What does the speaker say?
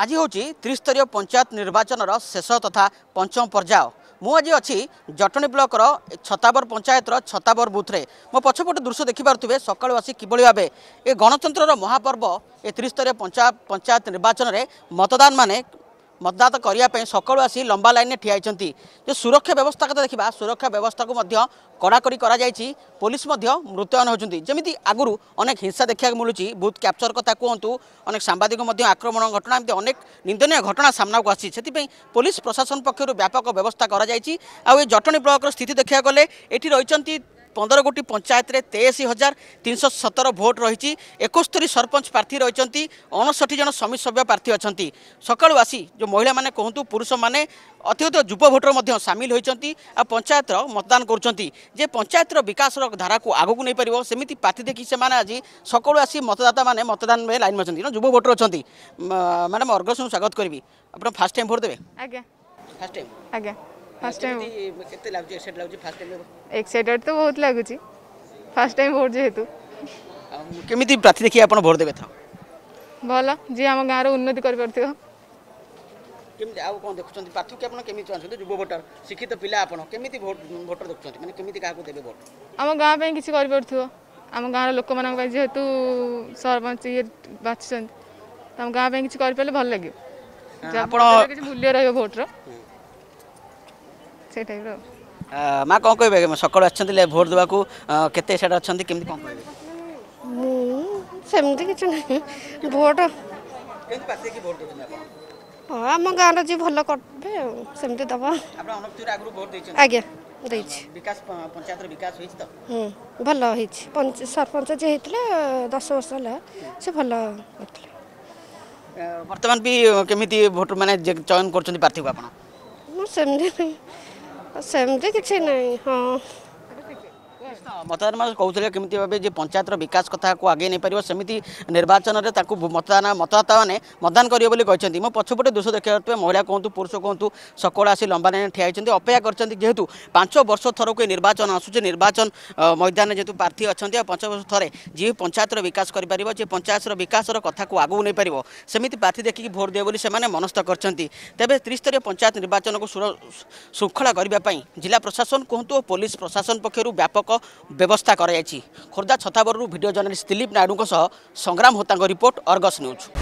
ଆଜି ହେଉଛି ତ୍ରିସ୍ତରୀୟ ପଞ୍ଚାୟତ ନିର୍ବାଚନର ଶେଷ ତଥା ପଞ୍ଚମ ପର୍ଯ୍ୟାୟ ମୁଁ ଆଜି ଅଛି ଜଟଣୀ ବ୍ଲକର ଛତାବର ପଞ୍ଚାୟତର ଛତାବର ବୁଥ୍ରେ ମୋ ପଛପଟେ ଦୃଶ୍ୟ ଦେଖିପାରୁଥିବେ ସକାଳୁ ଆସି କିଭଳି ଭାବେ ଏ ଗଣତନ୍ତ୍ରର ମହାପର୍ବ ଏ ତ୍ରିସ୍ତରୀୟ ପଞ୍ଚାୟତ ନିର୍ବାଚନରେ ମତଦାନମାନେ মতদাত করা সকাল আসি লম্বা লাইনে ঠিয়া হয়েছেন যে সুরক্ষা ব্যবস্থা কথা দেখা সুরক্ষা ব্যবস্থাকে কড়াকড়ি করা যাই পুলিশ মৃত্যয়ন হচ্ছেন যেমি আগর অনেক হিংসা দেখা মিলুচি বুথ ক্যাপচর কথা কুহতু অনেক সাংবাদিক আক্রমণ ঘটনা এমনি অনেক নিন্দনীয় ঘটনা সামনাকে আসছে সেপি পুলিশ প্রশাসন পক্ষ ব্যাপক ব্যবস্থা করা যাই আটণী ব্লকর স্থিতি দেখা গেলে এটি রয়েছেন पंदर गोटी पंचायत में तेईस हजार तीन सौ सतर भोट रही एकस्तरी सरपंच प्रार्थी रही अणसठी जन समी सभ्य प्रार्थी अच्छा सका आसी जो महिला मैंने कहतु पुरुष मैंने अत्यधिक युव भोटर सामिल होती आ पंचायत मतदान कर पंचायत विकास धारा को आगक नहीं पार सेमती प्रार्थी देखी से आज सका आसी मतदाता मैंने मतदान में लाइन में युव भोटर अच्छा मैडम अर्गस स्वागत करी आप फास्ट टाइम भोट देते फास्ट टाइम ফার্স্ট টাইম কেতে লাগুছি এক্সাইটেড লাগুছি ফার্স্ট টাইম এক্সাইটেড তো বহুত লাগুছি ফার্স্ট টাইম ভোট যেহেতু কেমিতি প্রার্থী দেখি আপন ভোট দেবে থা ভাল যে আম গাঁর উন্নতি করে পারতিব কেমিতি আউ কোন দেখুছেন প্রার্থী কি আপন কেমিতি চাহুছেন যুব ভোটার শিক্ষিত পিলা আপন কেমিতি ভোট ভোটার দেখুছেন মানে কেমিতি কাহাকু দেবে ভোট আম গাঁ পাই কিছু করে পারতিব আম গাঁর লোকমানক পাই যেহেতু সরপঞ্চ ইয়ে বাছিছেন তো আম গাঁ পাই কিছু করে পারলে ভাল লাগিব আপনার মূল্য রহব ভোটর সেই ଟାଇପ୍ର ମା କ'ଣ କହିବେ ସକାଳୁ ଆସିଛନ୍ତି ଭୋଟ୍ ଦେବାକୁ କେତେ ସେଟା ଅଛନ୍ତି କେମିତି କ'ଣ କହିବେ ମୁଁ ସେମିତି କିଛି ନାହିଁ ଭୋଟ୍ ହଁ ଆମ ଗାଁର ଯିଏ ଭଲ କରିବେ ଆଉ ସେମିତି ଦେବ ଆଜ୍ଞା ଦେଇଛି ଭଲ ହେଇଛି ସରପଞ୍ଚ ଯିଏ ହେଇଥିଲେ ଦଶ ବର୍ଷ ହେଲା ସେ ଭଲ କରିଥିଲେ ବର୍ତ୍ତମାନ ବି କେମିତି ଭୋଟର ମାନେ ଚୟନ କରୁଛନ୍ତି ପ୍ରାର୍ଥୀକୁ ଆପଣ ମୁଁ ସେମିତି sem dikecina Og ମତଦାନ ମାନେ କହୁଥିଲେ କେମିତି ଭାବେ ଯେ ପଞ୍ଚାୟତର ବିକାଶ କଥାକୁ ଆଗେଇ ନେଇପାରିବ ସେମିତି ନିର୍ବାଚନରେ ତାକୁ ମତଦାନ ମତଦାତାମାନେ ମତଦାନ କରିବେ ବୋଲି କହିଛନ୍ତି ମୋ ପଛପଟେ ଦୋଷ ଦେଖିବାକୁ ଥିବେ ମହିଳା କୁହନ୍ତୁ ପୁରୁଷ କୁହନ୍ତୁ ସକାଳ ଆସି ଲମ୍ବାନାଇନ ଠିଆ ହୋଇଛନ୍ତି ଅପେକ୍ଷା କରିଛନ୍ତି ଯେହେତୁ ପାଞ୍ଚ ବର୍ଷ ଥରକୁ ଏ ନିର୍ବାଚନ ଆସୁଛି ନିର୍ବାଚନ ମଇଦାନରେ ଯେହେତୁ ପ୍ରାର୍ଥୀ ଅଛନ୍ତି ଆଉ ପାଞ୍ଚ ବର୍ଷ ଥରେ ଯିଏ ପଞ୍ଚାୟତର ବିକାଶ କରିପାରିବ ଯିଏ ପଞ୍ଚାୟତର ବିକାଶର କଥାକୁ ଆଗକୁ ନେଇପାରିବ ସେମିତି ପ୍ରାର୍ଥୀ ଦେଖିକି ଭୋଟ୍ ଦେବେ ବୋଲି ସେମାନେ ମନସ୍ଥ କରିଛନ୍ତି ତେବେ ତ୍ରିସ୍ତରୀୟ ପଞ୍ଚାୟତ ନିର୍ବାଚନକୁ ଶୃଙ୍ଖଳା କରିବା ପାଇଁ ଜିଲ୍ଲା ପ୍ରଶାସନ କୁହନ୍ତୁ ଓ ପୋଲିସ ପ୍ରଶାସନ ପକ୍ଷରୁ ବ୍ୟାପକ ବ୍ୟବସ୍ଥା କରାଯାଇଛି ଖୋର୍ଦ୍ଧା ଛତାବରରୁ ଭିଡ଼ିଓ ଜର୍ଣ୍ଣାଲିଷ୍ଟ ଦିଲ୍ଲୀପ ନାଇଡୁଙ୍କ ସହ ସଂଗ୍ରାମ ହୋତାଙ୍କ ରିପୋର୍ଟ ଅର୍ଗସ୍ ନ୍ୟୁଜ୍